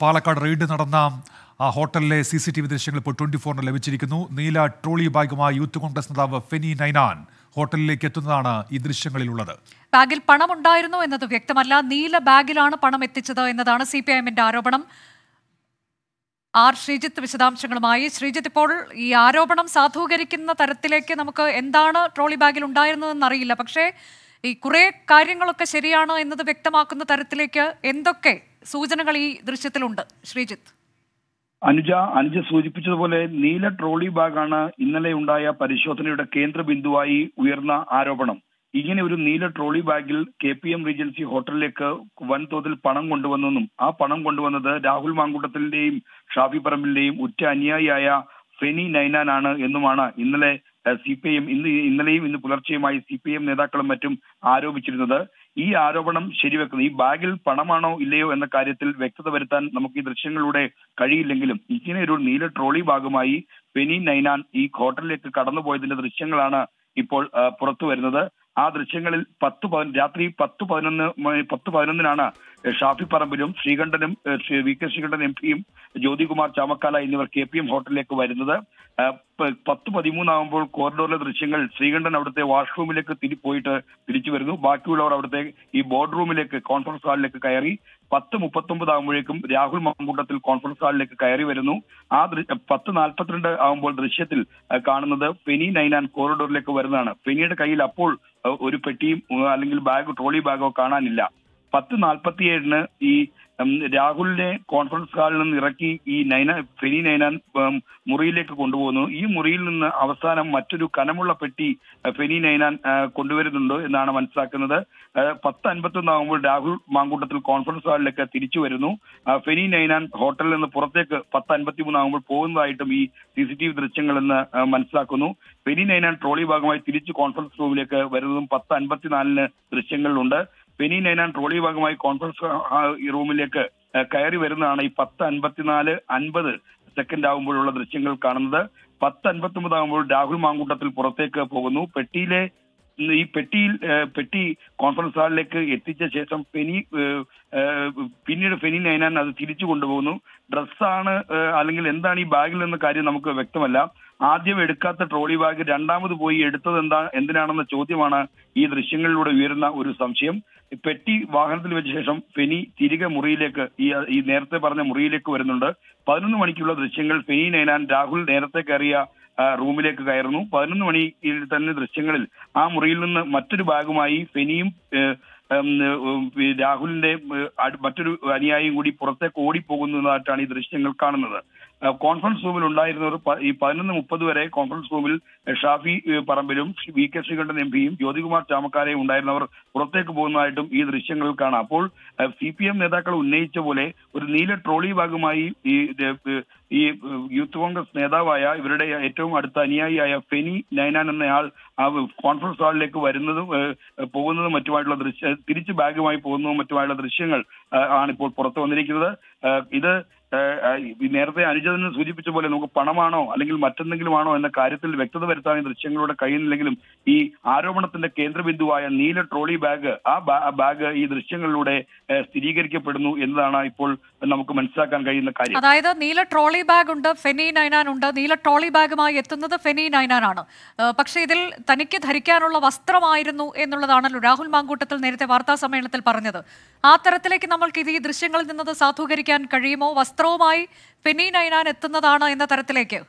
Palakkad raid നടന്ന ആ ഹോട്ടലിലെ സി സി ടി വി ദൃശ്യങ്ങൾ ഇപ്പോൾ ട്വന്റി ഫോറിന് ലഭിച്ചിരിക്കുന്നു. നീല ട്രോളി ബാഗുമായി യൂത്ത് കോൺഗ്രസ് നേതാവ് ഫെനി നൈനാൻ ഹോട്ടലിലേക്ക് എത്തുന്നതാണ് ഈ ദൃശ്യങ്ങളിലുള്ളത്. ബാഗിൽ പണമുണ്ടായിരുന്നു എന്നത് വ്യക്തമല്ല. നീല ബാഗിലാണ് പണം എത്തിച്ചത് എന്നതാണ് സി പി എമ്മിന്റെ ആരോപണം. ആർ ശ്രീജിത്ത് വിശദാംശങ്ങളുമായി. ശ്രീജിത്ത് ഇപ്പോൾ ഈ ആരോപണം സാധൂകരിക്കുന്ന തരത്തിലേക്ക് നമുക്ക് എന്താണ് ട്രോളി ബാഗിൽ ഉണ്ടായിരുന്നതെന്ന് അറിയില്ല. പക്ഷേ ഈ കുറെ കാര്യങ്ങളൊക്കെ ശരിയാണോ എന്നത് വ്യക്തമാക്കുന്ന തരത്തിലേക്ക് എന്തൊക്കെ സൂചനകൾ ഈ ദൃശ്യത്തിലുണ്ട്. ശ്രീജിത്ത്. അനുജ അനുജ സൂചിപ്പിച്ചതുപോലെ നീല ട്രോളി ബാഗാണ് ഇന്നലെ ഉണ്ടായ പരിശോധനയുടെ കേന്ദ്ര ബിന്ദുവായി ഉയർന്ന ആരോപണം. ഇങ്ങനെ ഒരു നീല ട്രോളി ബാഗിൽ കെ പി എം റീജൻസി ഹോട്ടലിലേക്ക് വൻതോതിൽ പണം കൊണ്ടുവന്നെന്നും ആ പണം കൊണ്ടുവന്നത് രാഹുൽ മാങ്കൂട്ടത്തിന്റെയും ഷാഫി പറമ്പിലിന്റെയും ഉറ്റ അനുയായിയായ ഫെനി നൈനാനാണ് എന്നുമാണ് ഇന്നലെ സി പി എം ഇന്ന് ഇന്നലെയും ഇന്ന് പുലർച്ചെയുമായി സി പി എം നേതാക്കളും മറ്റും ആരോപിച്ചിരുന്നത്. ഈ ആരോപണം ശരിവെക്കുന്നത് ഈ ബാഗിൽ പണമാണോ ഇല്ലയോ എന്ന കാര്യത്തിൽ വ്യക്തത വരുത്താൻ നമുക്ക് ഈ ദൃശ്യങ്ങളിലൂടെ കഴിയില്ലെങ്കിലും ഇങ്ങനെ ഒരു നീല ട്രോളി ബാഗുമായി പെനി നൈനാൻ ഈ ഹോട്ടലിലേക്ക് കടന്നുപോയതിന്റെ ദൃശ്യങ്ങളാണ് ഇപ്പോൾ പുറത്തു വരുന്നത് ആ ദൃശ്യങ്ങളിൽ പത്ത് രാത്രി പത്ത് പതിനൊന്ന് പത്ത് പതിനൊന്നിനാണ് ഷാഫി പറമ്പിലും ശ്രീകണ്ഠനും വി കെ ശ്രീകണ്ഠൻ എം പിയും ജ്യോതികുമാർ ചാമക്കാല എന്നിവർ കെ പി എം ഹോട്ടലിലേക്ക് വരുന്നത്. പത്ത് പതിമൂന്നാകുമ്പോൾ കോറിഡോറിലെ ദൃശ്യങ്ങൾ ശ്രീകണ്ഠൻ അവിടുത്തെ വാഷ്റൂമിലേക്ക് തിരി പോയിട്ട് തിരിച്ചു വരുന്നു. ബാക്കിയുള്ളവർ അവിടുത്തെ ഈ ബോർഡ് റൂമിലേക്ക് കോൺഫറൻസ് ഹാളിലേക്ക് കയറി പത്ത് മുപ്പത്തൊമ്പത് ആകുമ്പോഴേക്കും രാഹുൽ മാങ്കൂട്ടത്തിൽ കോൺഫറൻസ് ഹാളിലേക്ക് കയറി വരുന്നു. ആ പത്ത് നാൽപ്പത്തിരണ്ട് ആകുമ്പോൾ ദൃശ്യത്തിൽ കാണുന്നത് ഫെനി നൈനാൻ കോറിഡോറിലേക്ക് വരുന്നതാണ്. ഫെനിയുടെ കയ്യിൽ അപ്പോൾ ഒരു പെട്ടിയും അല്ലെങ്കിൽ ബാഗ് ട്രോളി ബാഗോ കാണാനില്ല. പത്ത് നാൽപ്പത്തിയേഴിന് ഈ രാഹുലിനെ കോൺഫറൻസ് ഹാളിൽ നിന്ന് ഇറക്കി ഈ നൈന ഫെനി നൈനാൻ മുറിയിലേക്ക് കൊണ്ടുപോകുന്നു. ഈ മുറിയിൽ നിന്ന് അവസാനം മറ്റൊരു കനമുള്ള പെട്ടി ഫെനി നൈനാൻ കൊണ്ടുവരുന്നുണ്ട് എന്നാണ് മനസ്സിലാക്കുന്നത്. പത്ത് അൻപത്തി ഒന്ന് അൻപത്തൊന്നാകുമ്പോൾ രാഹുൽ മാങ്കൂട്ടത്തിൽ കോൺഫറൻസ് ഹാളിലേക്ക് തിരിച്ചു വരുന്നു. ഫെനി നൈനാൻ ഹോട്ടലിൽ നിന്ന് പുറത്തേക്ക് പത്ത് അൻപത്തിമൂന്നാകുമ്പോൾ പോകുന്നതായിട്ടും ഈ സി സി ടി വി ദൃശ്യങ്ങളിൽ നിന്ന് മനസ്സിലാക്കുന്നു. ഫെനി നൈനാൻ ട്രോളി ഭാഗമായി തിരിച്ച് കോൺഫറൻസ് റൂമിലേക്ക് വരുന്നതും പത്ത് അൻപത്തിനാലിന് ദൃശ്യങ്ങളിലുണ്ട്. ഫെനി നൈനാൻ ട്രോളി ഭാഗമായി കോൺഫറൻസ് റൂമിലേക്ക് കയറി വരുന്നതാണ്. ഈ പത്ത് അൻപത്തിനാല് അൻപത് സെക്കൻഡ് ആകുമ്പോഴുള്ള ദൃശ്യങ്ങൾ കാണുന്നത്. പത്ത് അൻപത്തി ആകുമ്പോൾ രാഹുൽ മാങ്കൂട്ടത്തിൽ പുറത്തേക്ക് പോകുന്നു. പെട്ടിയിലെ ഈ പെട്ടിയിൽ പെട്ടി കോൺഫറൻസ് ഹാളിലേക്ക് എത്തിച്ച ശേഷം ഫെനി പിന്നീട് ഫെനി നൈനാൻ അത് തിരിച്ചു കൊണ്ടുപോകുന്നു. ഡ്രസ്സാണ് അല്ലെങ്കിൽ എന്താണ് ഈ ബാഗിൽ എന്ന കാര്യം നമുക്ക് വ്യക്തമല്ല. ആദ്യം എടുക്കാത്ത ട്രോളി ബാഗ് രണ്ടാമത് പോയി എടുത്തത് എന്താ എന്തിനാണെന്ന ചോദ്യമാണ് ഈ ദൃശ്യങ്ങളിലൂടെ ഉയരുന്ന ഒരു സംശയം. പെട്ടി വാഹനത്തിൽ വെച്ച ശേഷം ഫെനി തിരികെ മുറിയിലേക്ക് ഈ ഈ നേരത്തെ പറഞ്ഞ മുറിയിലേക്ക് വരുന്നുണ്ട്. പതിനൊന്ന് മണിക്കുള്ള ദൃശ്യങ്ങൾ ഫെനി നൈനാൻ രാഹുൽ നേരത്തെ കയറിയ റൂമിലേക്ക് കയറുന്നു. പതിനൊന്ന് മണിയിൽ തന്നെ ദൃശ്യങ്ങളിൽ ആ മുറിയിൽ നിന്ന് മറ്റൊരു ഭാഗമായി ഫെനിയും രാഹുലിന്റെ മറ്റൊരു അനുയായിയും കൂടി പുറത്തേക്ക് ഓടിപ്പോകുന്നതായിട്ടാണ് ഈ ദൃശ്യങ്ങൾ കാണുന്നത്. കോൺഫറൻസ് റൂമിൽ ഉണ്ടായിരുന്നവർ ഈ പതിനൊന്ന് മുപ്പത് വരെ കോൺഫറൻസ് റൂമിൽ ഷാഫി പറമ്പിലും വി കെ ശ്രീകണ്ഠൻ എം പിയും ജ്യോതികുമാർ ചാമക്കാരെയും ഉണ്ടായിരുന്നവർ പുറത്തേക്ക് പോകുന്നതായിട്ടും ഈ ദൃശ്യങ്ങൾ കാണാം. അപ്പോൾ സി പി എം നേതാക്കൾ ഉന്നയിച്ച പോലെ ഒരു നീല ട്രോളി ബാഗുമായി ഈ ഈ യൂത്ത് കോൺഗ്രസ് നേതാവായ ഇവരുടെ ഏറ്റവും അടുത്ത അനുയായിയായ ഫെനി നൈനാൻ എന്നയാൾ ആ കോൺഫറൻസ് ഹാളിലേക്ക് വരുന്നതും പോകുന്നതും മറ്റുമായിട്ടുള്ള ദൃശ്യ തിരിച്ച് ബാഗുമായി പോകുന്നതും മറ്റുമായുള്ള ദൃശ്യങ്ങൾ ആണ് ഇപ്പോൾ പുറത്തു വന്നിരിക്കുന്നത്. ഇത് നേരത്തെ അനുജതന് സൂചിപ്പിച്ച പോലെ നമുക്ക് പണമാണോ അല്ലെങ്കിൽ മറ്റെന്തെങ്കിലും ആണോ എന്ന കാര്യത്തിൽ വ്യക്തത വരുത്താൻ ഈ ദൃശ്യങ്ങളിലൂടെ കഴിയുന്നില്ലെങ്കിലും ഈ ആരോപണത്തിന്റെ കേന്ദ്രബിന്ദുവായ നീല ട്രോളി ബാഗ് ആ ബാഗ് ഈ ദൃശ്യങ്ങളിലൂടെ സ്ഥിരീകരിക്കപ്പെടുന്നു എന്നതാണ് ഇപ്പോൾ നമുക്ക് മനസ്സിലാക്കാൻ കഴിയുന്ന കാര്യം. അതായത് നീല ട്രോളി ബാഗ് ഉണ്ട് ഫെനി നൈനാൻ ഉണ്ട്. നീല ട്രോളി ബാഗുമായി എത്തുന്നത് ഫെനി നൈനാൻ ആണ്. പക്ഷേ ഇതിൽ തനിക്ക് ധരിക്കാനുള്ള വസ്ത്രമായിരുന്നു എന്നുള്ളതാണല്ലോ രാഹുൽ മാങ്കൂട്ടത്തിൽ നേരത്തെ വാർത്താ സമ്മേളനത്തിൽ പറഞ്ഞത്. ആ തരത്തിലേക്ക് നമ്മൾക്ക് ഇത് ഈ ദൃശ്യങ്ങളിൽ നിന്നത് സാധൂകരിക്കാൻ കഴിയുമോ? വസ്ത്രവുമായി ഫെനി നൈനാൻ എത്തുന്നതാണ് എന്ന തരത്തിലേക്ക്.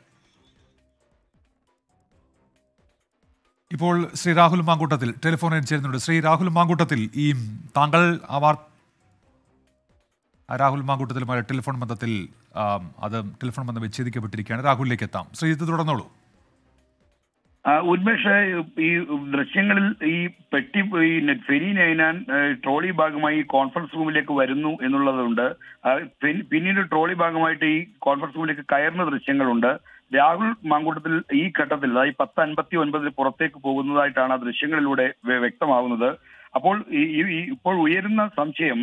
ഇപ്പോൾ ശ്രീ രാഹുൽ മാങ്കൂട്ടത്തിൽ ടെലിഫോണിൽ ചേരുന്നുണ്ട്. ശ്രീ രാഹുൽ മാങ്കൂട്ടത്തിൽ ഈ താങ്കൾ രാഹുൽ മാങ്കൂട്ടത്തിലുമായ ടെലിഫോൺ ബന്ധത്തിൽ അത് ടെലിഫോൺ ബന്ധം വിച്ഛേദിക്കപ്പെട്ടിരിക്കുകയാണ്. രാഹുലിലേക്ക് എത്താം. ശ്രീ ഇത് തുടർന്നോളൂ. ഉന്മേഷ് ഈ ദൃശ്യങ്ങളിൽ ഈ പെട്ടി ഈ ഫെനി നൈനാൻ ട്രോളി ഭാഗമായി കോൺഫറൻസ് റൂമിലേക്ക് വരുന്നു എന്നുള്ളതുണ്ട്. പിന്നീട് ട്രോളി ഭാഗമായിട്ട് ഈ കോൺഫറൻസ് റൂമിലേക്ക് കയറുന്ന ദൃശ്യങ്ങളുണ്ട്. രാഹുൽ മാങ്കൂട്ടത്തിൽ ഈ ഘട്ടത്തിൽ അതായത് പത്ത് അൻപത്തി ഒൻപതിൽ പുറത്തേക്ക് പോകുന്നതായിട്ടാണ് ആ ദൃശ്യങ്ങളിലൂടെ വ്യക്തമാകുന്നത് അപ്പോൾ ഈ ഇപ്പോൾ ഉയരുന്ന സംശയം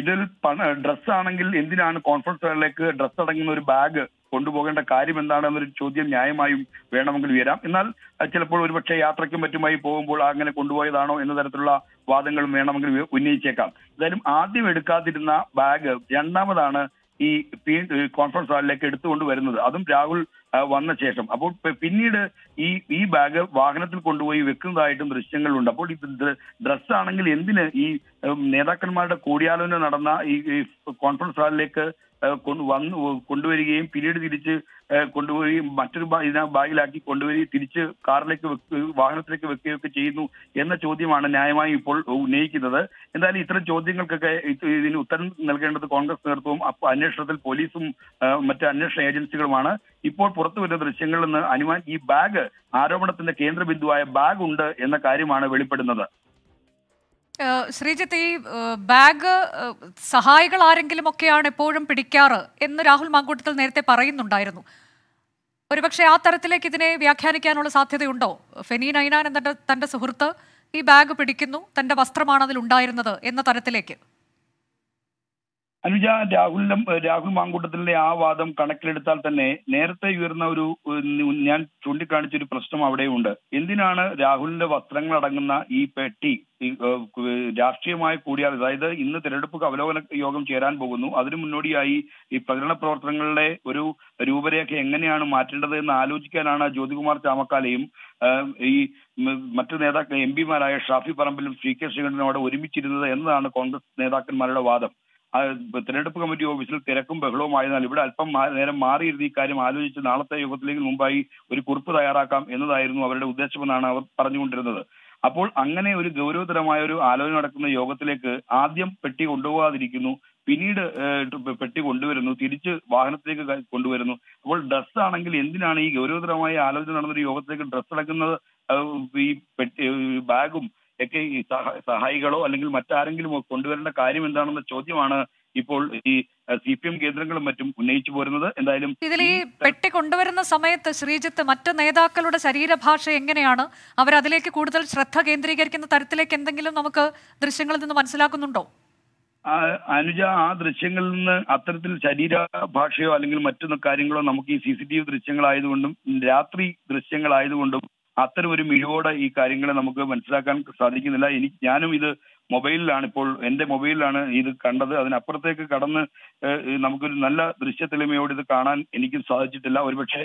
ഇതിൽ പണ ഡ്രസ്സാണെങ്കിൽ എന്തിനാണ് കോൺഫറൻസ് ഹാളിലേക്ക് ഡ്രസ് അടങ്ങുന്ന ഒരു ബാഗ് കൊണ്ടുപോകേണ്ട കാര്യം എന്താണെന്നൊരു ചോദ്യം ന്യായമായും വേണമെങ്കിൽ ഉയരാം. എന്നാൽ ചിലപ്പോൾ ഒരുപക്ഷെ യാത്രയ്ക്കും മറ്റുമായി പോകുമ്പോൾ അങ്ങനെ കൊണ്ടുപോയതാണോ എന്ന തരത്തിലുള്ള വാദങ്ങളും വേണമെങ്കിൽ ഉന്നയിച്ചേക്കാം. എന്തായാലും ആദ്യം എടുക്കാതിരുന്ന ബാഗ് രണ്ടാമതാണ് ഈ കോൺഫറൻസ് ഹാളിലേക്ക് എടുത്തുകൊണ്ട് വരുന്നത്. അതും രാഹുൽ വന്ന ശേഷം. അപ്പോൾ പിന്നീട് ഈ ഈ ബാഗ് വാഹനത്തിൽ കൊണ്ടുപോയി വെക്കുന്നതായിട്ടും ദൃശ്യങ്ങളുണ്ട്. അപ്പോൾ ഈ ഡ്രസ് ആണെങ്കിൽ എന്തിന് ഈ നേതാക്കന്മാരുടെ കൂടിയാലോചന നടന്ന ഈ കോൺഫറൻസ് ഹാളിലേക്ക് വന്ന് കൊണ്ടുവരികയും പിന്നീട് തിരിച്ച് കൊണ്ടുപോവുകയും മറ്റൊരു ബാഗിലാക്കി കൊണ്ടുവരികയും തിരിച്ച് കാറിലേക്ക് വാഹനത്തിലേക്ക് വെക്കുകയൊക്കെ ചെയ്യുന്നു എന്ന ചോദ്യമാണ് ന്യായമായും ഇപ്പോൾ ഉന്നയിക്കുന്നത്. എന്തായാലും ഇത്തരം ചോദ്യങ്ങൾക്കൊക്കെ ഇതിന് ഉത്തരം നൽകേണ്ടത് കോൺഗ്രസ് നേതൃത്വവും അന്വേഷണത്തിൽ പോലീസും മറ്റ് അന്വേഷണ ഏജൻസികളുമാണ്. ഇപ്പോൾ പുറത്തു വരുന്ന ദൃശ്യങ്ങളിൽ നിന്ന് അനുമാൻ ഈ ബാഗ് ആരോപണത്തിന്റെ കേന്ദ്ര ബിന്ദുവായ ബാഗ് ഉണ്ട് എന്ന കാര്യമാണ് വെളിപ്പെടുന്നത്. ശ്രീജിത്ത് ഈ ബാഗ് സഹായികൾ ആരെങ്കിലും ഒക്കെയാണ് എപ്പോഴും പിടിക്കാറ് എന്ന് രാഹുൽ മാങ്കൂട്ടത്തിൽ നേരത്തെ പറയുന്നുണ്ടായിരുന്നു. ഒരുപക്ഷെ ആ തരത്തിലേക്ക് ഇതിനെ വ്യാഖ്യാനിക്കാനുള്ള സാധ്യതയുണ്ടോ? ഫെനി നൈനാൻ എന്ന തന്റെ സുഹൃത്ത് ഈ ബാഗ് പിടിക്കുന്നു തന്റെ വസ്ത്രമാണ് അതിൽ ഉണ്ടായിരുന്നത് എന്ന തരത്തിലേക്ക്. അനുജ രാഹുലിന്റെ രാഹുൽ മാങ്കൂട്ടത്തിന്റെ ആ വാദം കണക്കിലെടുത്താൽ തന്നെ നേരത്തെ ഉയർന്ന ഒരു ഞാൻ ചൂണ്ടിക്കാണിച്ച ഒരു പ്രശ്നം അവിടെയുണ്ട്. എന്തിനാണ് രാഹുലിന്റെ വസ്ത്രങ്ങൾ അടങ്ങുന്ന ഈ പെട്ടി രാഷ്ട്രീയമായി കൂടിയാൽ അതായത് ഇന്ന് തെരഞ്ഞെടുപ്പ് അവലോകന യോഗം ചേരാൻ പോകുന്നു അതിനു മുന്നോടിയായി ഈ പ്രചരണ പ്രവർത്തനങ്ങളുടെ ഒരു രൂപരേഖ എങ്ങനെയാണ് മാറ്റേണ്ടത് എന്ന് ആലോചിക്കാനാണ് ജ്യോതികുമാർ ചാമക്കാലയും ഈ മറ്റു നേതാക്കൾ എം പിമാരായ ഷാഫി പറമ്പിലും സി കെ ശ്രീകണ്ഠനോട് ഒരുമിച്ചിരുന്നത് എന്നതാണ് കോൺഗ്രസ് നേതാക്കന്മാരുടെ വാദം. തെരഞ്ഞെടുപ്പ് കമ്മിറ്റി ഓഫീസിൽ തിരക്കും ബഹളവും ആയതിനാൽ ഇവിടെ അല്പം നേരം മാറിയിരുന്ന ഇക്കാര്യം കാര്യം ആലോചിച്ച് നാളത്തെ യോഗത്തിലേക്ക് മുമ്പായി ഒരു കുറിപ്പ് തയ്യാറാക്കാം എന്നതായിരുന്നു അവരുടെ ഉദ്ദേശമെന്നാണ് അവർ പറഞ്ഞുകൊണ്ടിരുന്നത്. അപ്പോൾ അങ്ങനെ ഒരു ഗൗരവതരമായ ഒരു ആലോചന നടക്കുന്ന യോഗത്തിലേക്ക് ആദ്യം പെട്ടി കൊണ്ടുപോകാതിരിക്കുന്നു പിന്നീട് പെട്ടി കൊണ്ടുവരുന്നു തിരിച്ച് വാഹനത്തിലേക്ക് കൊണ്ടുവരുന്നു. അപ്പോൾ ഡ്രസ് ആണെങ്കിൽ എന്തിനാണ് ഈ ഗൗരവതരമായ ആലോചന നടന്നൊരു യോഗത്തിലേക്ക് ഡ്രസ് അടക്കുന്നത്? ഈ പെട്ടി ബാഗും ഒക്കെ ഈ സഹായികളോ അല്ലെങ്കിൽ മറ്റാരെങ്കിലും കൊണ്ടുവരേണ്ട കാര്യം എന്താണെന്ന ചോദ്യമാണ് ഇപ്പോൾ ഈ സി പി എം കേന്ദ്രങ്ങളും മറ്റും ഉന്നയിച്ചു പോരുന്നത്. എന്തായാലും ഇതിൽ ഈ പെട്ടി കൊണ്ടുവരുന്ന സമയത്ത് ശ്രീജിത്ത് മറ്റ് നേതാക്കളുടെ ശരീരഭാഷ എങ്ങനെയാണ്? അവർ അതിലേക്ക് കൂടുതൽ ശ്രദ്ധ കേന്ദ്രീകരിക്കുന്ന തരത്തിലേക്ക് എന്തെങ്കിലും നമുക്ക് ദൃശ്യങ്ങളിൽ നിന്ന് മനസ്സിലാക്കുന്നുണ്ടോ? അനുജ ആ ദൃശ്യങ്ങളിൽ നിന്ന് അത്തരത്തിൽ ശരീര ഭാഷയോ അല്ലെങ്കിൽ മറ്റു കാര്യങ്ങളോ നമുക്ക് ഈ സി സി ടി വി ദൃശ്യങ്ങളായതുകൊണ്ടും രാത്രി ദൃശ്യങ്ങളായതുകൊണ്ടും അത്തരം ഒരു മിഴിവോടെ ഈ കാര്യങ്ങളെ നമുക്ക് മനസ്സിലാക്കാൻ സാധിക്കുന്നില്ല. എനിക്ക് ഞാനും ഇത് മൊബൈലിലാണ് ഇപ്പോൾ എന്റെ മൊബൈലിലാണ് ഇത് കണ്ടത്. അതിനപ്പുറത്തേക്ക് കടന്ന് നമുക്കൊരു നല്ല ദൃശ്യത്തെളിമയോട് ഇത് കാണാൻ എനിക്ക് സാധിച്ചിട്ടില്ല. ഒരുപക്ഷെ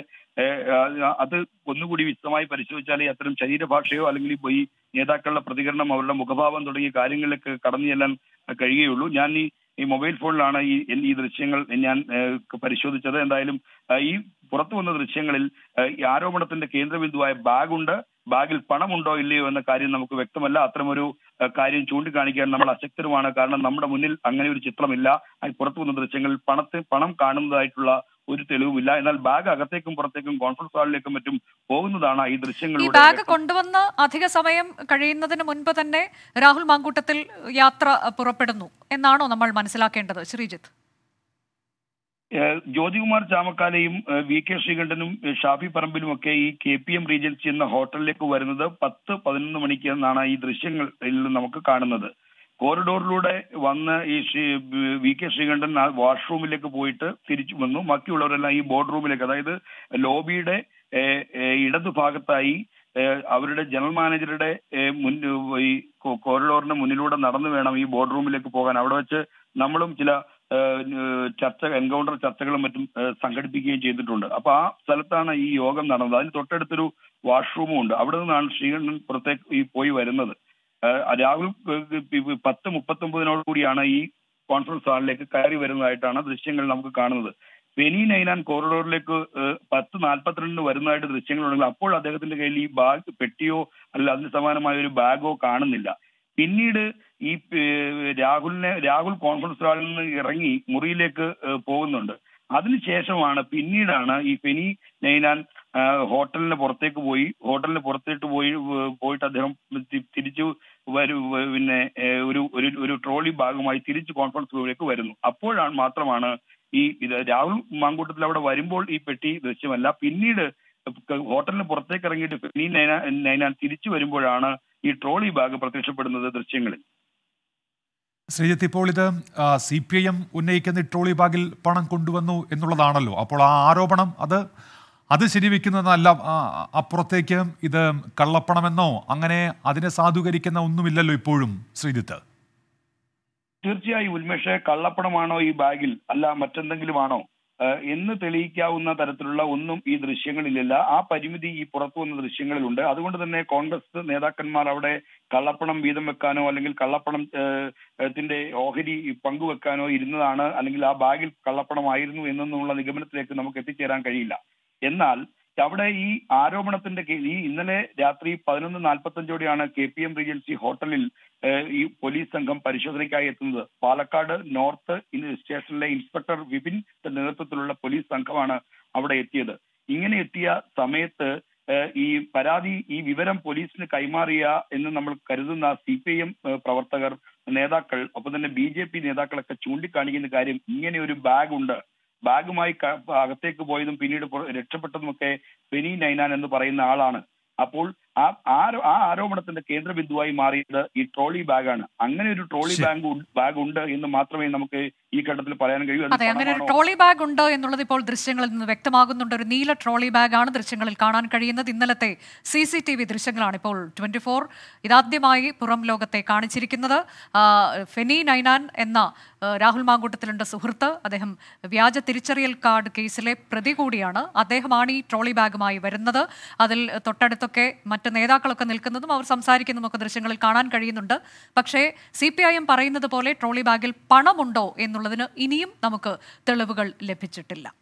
അത് ഒന്നുകൂടി വിശദമായി പരിശോധിച്ചാലേ അത്തരം ശരീരഭാഷയോ അല്ലെങ്കിൽ ഈ നേതാക്കളുടെ പ്രതികരണം അവരുടെ മുഖഭാവം തുടങ്ങിയ കാര്യങ്ങളിലേക്ക് കടന്നു ചെല്ലാൻ കഴിയുകയുള്ളൂ. ഞാൻ ഈ ഈ മൊബൈൽ ഫോണിലാണ് ഈ ഈ ദൃശ്യങ്ങൾ ഞാൻ പരിശോധിച്ചത്. എന്തായാലും ഈ പുറത്തു വന്ന ദൃശ്യങ്ങളിൽ ഈ ആരോപണത്തിന്റെ കേന്ദ്രബിന്ദുവായ ബാഗുണ്ട്. ബാഗിൽ പണമുണ്ടോ ഇല്ലയോ എന്ന കാര്യം നമുക്ക് വ്യക്തമല്ല. അത്തരമൊരു കാര്യം ചൂണ്ടിക്കാണിക്കാൻ നമ്മൾ അശക്തരുമാണ്. കാരണം നമ്മുടെ മുന്നിൽ അങ്ങനെ ഒരു ചിത്രമില്ല. അതിന് പുറത്തു വന്ന ദൃശ്യങ്ങളിൽ പണത്തെ പണം കാണുന്നതായിട്ടുള്ള ഒരു തെളിവുമില്ല. എന്നാൽ ബാഗ് അകത്തേക്കും പുറത്തേക്കും കോൺഫറൻസ് ഹാളിലേക്കും മറ്റും പോകുന്നതാണ് ഈ ദൃശ്യങ്ങളിലൂടെ ബാഗ്. കൊണ്ടുവന്ന് അധിക സമയം കഴിയുന്നതിന് മുൻപ് തന്നെ രാഹുൽ മാങ്കൂട്ടത്തിൽ യാത്ര പുറപ്പെടുന്നു. എന്നാണോ നമ്മൾ മനസ്സിലാക്കേണ്ടത് ശ്രീജിത്ത്? ജ്യോതികുമാർ ചാമക്കാലയും വി കെ ശ്രീകണ്ഠനും ഷാഫി പറമ്പിലും ഒക്കെ ഈ കെ പി എം റീജൻസി എന്ന ഹോട്ടലിലേക്ക് വരുന്നത് പത്ത് പതിനൊന്ന് മണിക്ക് എന്നാണ് ഈ ദൃശ്യങ്ങളിൽ നമുക്ക് കാണുന്നത്. കോറിഡോറിലൂടെ വന്ന് ഈ ശ്രീ വി കെ ശ്രീകണ്ഠൻ വാഷ്റൂമിലേക്ക് പോയിട്ട് തിരിച്ചു വന്നു. ബാക്കിയുള്ളവരെല്ലാം ഈ ബോർഡ് റൂമിലേക്ക് അതായത് ലോബിയുടെ ഇടതു ഭാഗത്തായി അവരുടെ ജനറൽ മാനേജറുടെ മുൻ ഈ കോറിഡോറിന്റെ കോറിഡോറിന് മുന്നിലൂടെ നടന്നു വേണം ഈ ബോർഡ് റൂമിലേക്ക് പോകാൻ. അവിടെ വെച്ച് നമ്മളും ചില ചർച്ച എൻകൗണ്ടർ ചർച്ചകളും മറ്റും സംഘടിപ്പിക്കുകയും ചെയ്തിട്ടുണ്ട്. അപ്പൊ ആ സ്ഥലത്താണ് ഈ യോഗം നടന്നത്. അതിന് തൊട്ടടുത്തൊരു വാഷ്റൂമും ഉണ്ട്. അവിടെ നിന്നാണ് ശ്രീകണ്ഠൻ പുറത്തേക്ക് ഈ പോയി വരുന്നത്. രാഹുൽ പത്ത് മുപ്പത്തൊമ്പതിനോട് കൂടിയാണ് ഈ കോൺഫറൻസ് ഹാളിലേക്ക് കയറി വരുന്നതായിട്ടാണ് ദൃശ്യങ്ങൾ നമുക്ക് കാണുന്നത്. ബെനി നൈനാൻ കോറിഡോറിലേക്ക് പത്ത് നാൽപ്പത്തിരണ്ടിന് വരുന്നതായിട്ട് ദൃശ്യങ്ങളുണ്ടെങ്കിൽ അപ്പോൾ അദ്ദേഹത്തിന്റെ കയ്യിൽ ഈ ബാഗ് പെട്ടിയോ അല്ല അതിന് സമാനമായ ഒരു ബാഗോ കാണുന്നില്ല. പിന്നീട് ഈ രാഹുലിനെ രാഹുൽ കോൺഫറൻസ് ഹാളിൽ നിന്ന് ഇറങ്ങി മുറിയിലേക്ക് പോകുന്നുണ്ട്. അതിനുശേഷമാണ് പിന്നീടാണ് ഈ ഫെനി നൈനാൻ ഹോട്ടലിന് പുറത്തേക്ക് പോയി ഹോട്ടലിന് പുറത്തേട്ട് പോയി പോയിട്ട് അദ്ദേഹം തിരിച്ചു വരു പിന്നെ ഒരു ഒരു ഒരു ട്രോളി ഭാഗമായി തിരിച്ച് കോൺഫറൻസ് റൂമിലേക്ക് വരുന്നു. അപ്പോഴാണ് മാത്രമാണ് ഈ ഇത് രാഹുൽ മാങ്കൂട്ടത്തിൽ അവിടെ വരുമ്പോൾ ഈ പെട്ടി ദൃശ്യമല്ല. പിന്നീട് ഹോട്ടലിന് പുറത്തേക്ക് ഇറങ്ങിയിട്ട് ഫെനി നൈനാൻ തിരിച്ചു വരുമ്പോഴാണ് ഈ ട്രോളി ബാഗ് പ്രത്യക്ഷപ്പെടുന്നത് ദൃശ്യങ്ങളിൽ. ശ്രീജിത്ത് ഇപ്പോൾ ഇത് സി പി ഐ എം ഉന്നയിക്കുന്ന ട്രോളി ബാഗിൽ പണം കൊണ്ടുവന്നു എന്നുള്ളതാണല്ലോ. അപ്പോൾ ആ ആരോപണം അത് അത് ശരിവെക്കുന്നതല്ല അപ്പുറത്തേക്ക് ഇത് കള്ളപ്പണമെന്നോ അങ്ങനെ അതിനെ സാധൂകരിക്കുന്ന ഒന്നുമില്ലല്ലോ ഇപ്പോഴും ശ്രീജിത്ത്. തീർച്ചയായും ഉന്മേഷ കള്ളപ്പണമാണോ ഈ ബാഗിൽ? അല്ല മറ്റെന്തെങ്കിലുമാണോ? ഏഹ് എന്ന് തെളിയിക്കാവുന്ന തരത്തിലുള്ള ഒന്നും ഈ ദൃശ്യങ്ങളിലില്ല. ആ പരിമിതി ഈ പുറത്തു വന്ന ദൃശ്യങ്ങളിലുണ്ട്. അതുകൊണ്ട് തന്നെ കോൺഗ്രസ് നേതാക്കന്മാർ അവിടെ കള്ളപ്പണം വീതം വെക്കാനോ അല്ലെങ്കിൽ കള്ളപ്പണം ത്തിന്റെ ഓഹരി പങ്കുവെക്കാനോ ഇരുന്നതാണ്. അല്ലെങ്കിൽ ആ ബാഗിൽ കള്ളപ്പണമായിരുന്നു എന്നുള്ള നിഗമനത്തിലേക്ക് നമുക്ക് എത്തിച്ചേരാൻ കഴിയില്ല. എന്നാൽ അവിടെ ഈ ആരോപണത്തിന്റെ ഈ ഇന്നലെ രാത്രി പതിനൊന്ന് നാൽപ്പത്തഞ്ചോടെയാണ് കെ പി എം റീജൻസി ഹോട്ടലിൽ ഈ പോലീസ് സംഘം പരിശോധനയ്ക്കായി എത്തുന്നത്. പാലക്കാട് നോർത്ത് സ്റ്റേഷനിലെ ഇൻസ്പെക്ടർ വിപിന്റെ നേതൃത്വത്തിലുള്ള പോലീസ് സംഘമാണ് അവിടെ എത്തിയത്. ഇങ്ങനെ എത്തിയ സമയത്ത് ഈ പരാതി ഈ വിവരം പോലീസിന് കൈമാറിയ എന്ന് നമ്മൾ കരുതുന്ന സി പി ഐ എം പ്രവർത്തകർ നേതാക്കൾ ഒപ്പം തന്നെ ബി ജെ പി നേതാക്കളൊക്കെ ചൂണ്ടിക്കാണിക്കുന്ന കാര്യം ഇങ്ങനെ ഒരു ബാഗ് ഉണ്ട്. ബാഗുമായി അകത്തേക്ക് പോയതും പിന്നീട് രക്ഷപ്പെട്ടതുമൊക്കെ ബെനി നൈനാൻ എന്ന് പറയുന്ന ആളാണ്. അപ്പോൾ ആ ആ ആരോപണത്തിന്റെ കേന്ദ്ര ബിന്ദുവായി മാറിയത് ഈ ട്രോളി ബാഗാണ്. അങ്ങനെ ഒരു ട്രോളി ബാഗ് ബാഗ് ഉണ്ട് എന്ന് മാത്രമേ നമുക്ക് ഈ ഘട്ടത്തിൽ പറയാൻ കഴിയൂ അതെ അങ്ങനെ ഒരു ട്രോളി ബാഗ് ഉണ്ട് എന്നുള്ളത് ഇപ്പോൾ ദൃശ്യങ്ങളിൽ നിന്ന് വ്യക്തമാകുന്നുണ്ട്. ഒരു നീല ട്രോളി ബാഗാണ് ദൃശ്യങ്ങളിൽ കാണാൻ കഴിയുന്നത്. ഇന്നലത്തെ സി സി ടി വി ദൃശ്യങ്ങളാണ് ഇപ്പോൾ ട്വന്റി ഫോർ. ഇതാദ്യമായി പുറം ലോകത്തെ കാണിച്ചിരിക്കുന്നത് ഫെനി നൈനാൻ എന്ന രാഹുൽ മാങ്കൂട്ടത്തിലുണ്ട് സുഹൃത്ത്. അദ്ദേഹം വ്യാജ തിരിച്ചറിയൽ കാർഡ് കേസിലെ പ്രതി കൂടിയാണ്. അദ്ദേഹമാണ് ഈ ട്രോളി ബാഗുമായി വരുന്നത്. അതിൽ തൊട്ടടുത്തൊക്കെ മറ്റ് നേതാക്കളൊക്കെ നിൽക്കുന്നതും അവർ സംസാരിക്കുന്നതും ഒക്കെ ദൃശ്യങ്ങളിൽ കാണാൻ കഴിയുന്നുണ്ട്. പക്ഷേ സി പി ഐ എം പറയുന്നത് പോലെ ട്രോളി ബാഗിൽ പണമുണ്ടോ എന്നുള്ളതിന് ഇനിയും നമുക്ക് തെളിവുകൾ ലഭിച്ചിട്ടില്ല.